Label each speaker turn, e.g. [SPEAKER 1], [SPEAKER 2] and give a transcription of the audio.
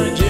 [SPEAKER 1] for